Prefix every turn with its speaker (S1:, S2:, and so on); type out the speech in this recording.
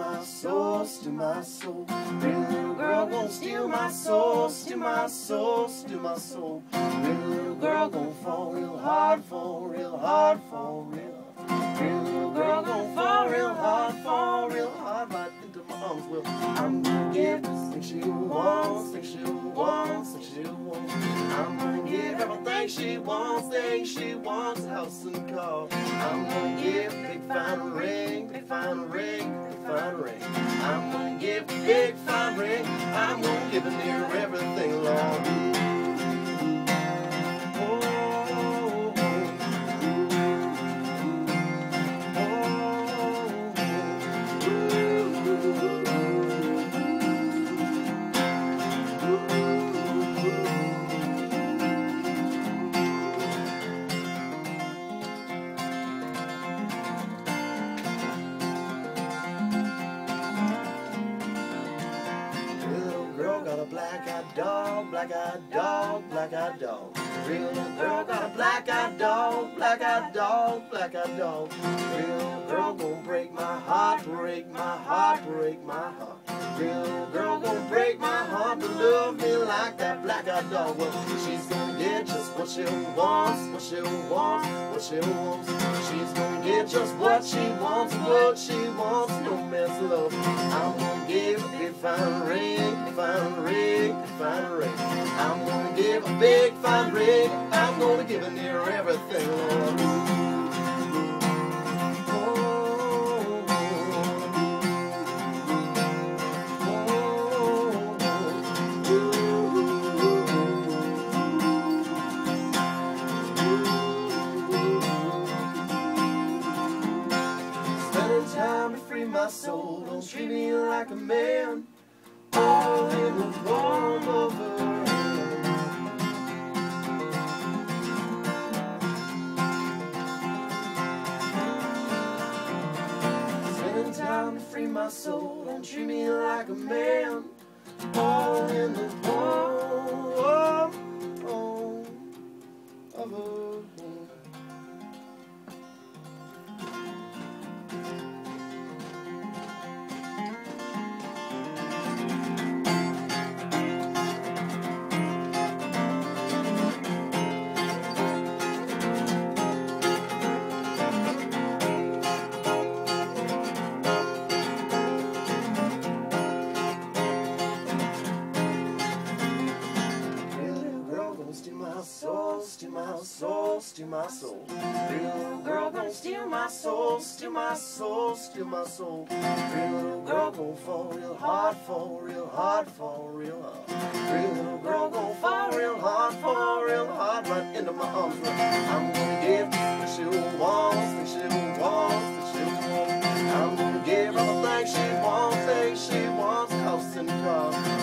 S1: my soul, steal my soul. Little girl gon' steal my soul, steal my soul, steal my soul. Little girl gon' fall real hard, fall real hard, fall real. Little girl gon' fall real hard, fall real hard, right into my arms. Well, I'm gonna give this thing she wants, thing she wants, thing she wants. I'm she wants, thing she wants, house and car. I'm gonna give big fine ring, big fine ring, big fine ring. I'm gonna give big fine ring. I'm gonna give her everything, Lord. Black-eyed dog, black-eyed dog. Real little girl got a black-eyed dog, black-eyed dog, black-eyed dog. Real little girl gon' break my heart, break my heart, break my heart. Real little girl gon' break my heart to love me like that black-eyed dog. Well, she's what she wants, what she wants, what she wants. She's gonna get just what she wants, what she wants. No man's love. I'm gonna give a big fine ring, fine ring, fine ring. I'm gonna give a big fine ring. I'm gonna give a near everything, Lord. Free my soul. Don't treat me like a man. All in the warm of her Spending time to free my soul. Don't treat me like a man. All in the warm of her steal soul, steal my soul. Pretty little girl gon' steal my soul, steal my soul, steal my soul. Pretty little girl gon' fall real hard, fall real hard, fall real hard. Pretty little girl gon' fall real hard, fall real hard, right into my arms. I'm gonna give the she wants, the she wants, the she wants. I'm gonna give her the things she wants, things she wants, house and car.